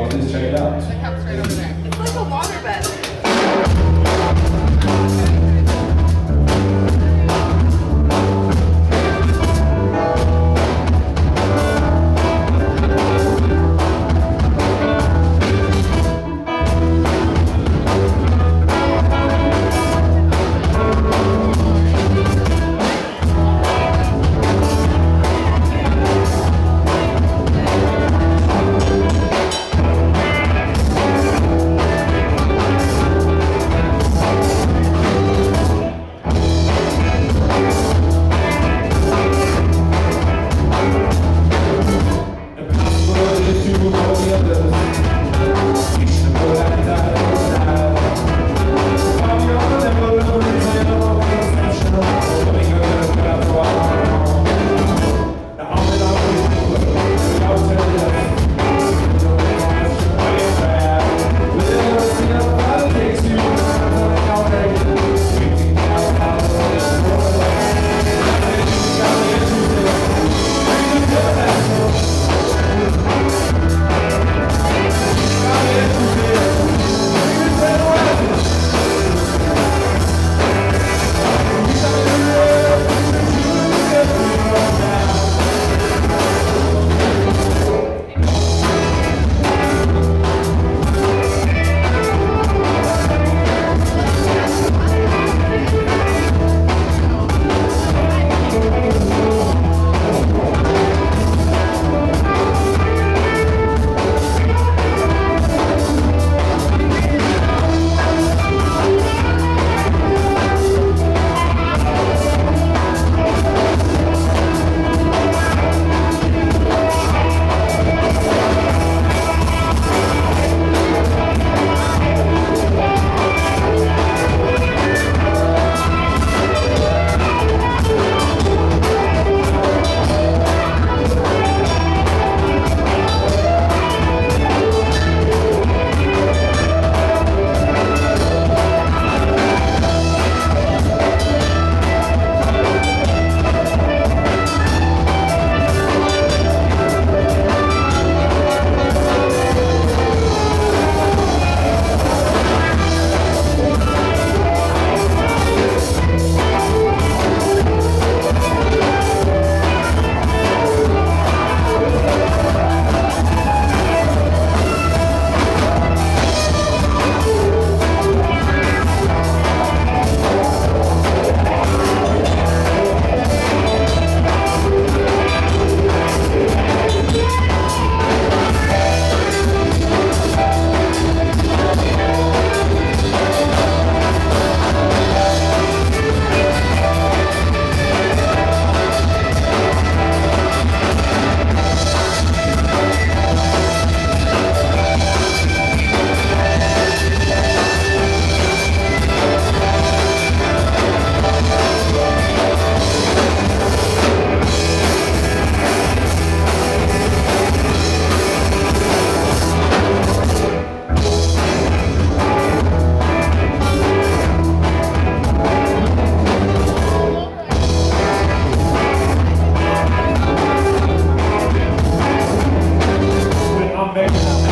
Well, please check it out. Yeah.